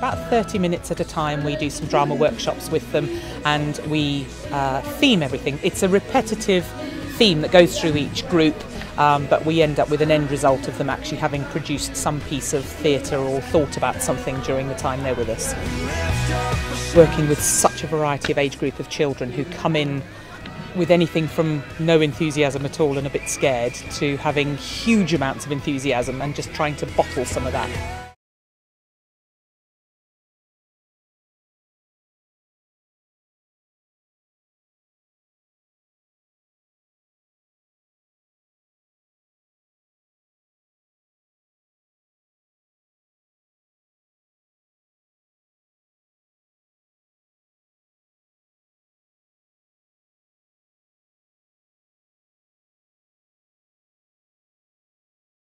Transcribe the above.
about 30 minutes at a time. We do some drama workshops with them and we uh, theme everything. It's a repetitive theme that goes through each group, um, but we end up with an end result of them actually having produced some piece of theatre or thought about something during the time they're with us. Working with such a variety of age group of children who come in with anything from no enthusiasm at all and a bit scared to having huge amounts of enthusiasm and just trying to bottle some of that.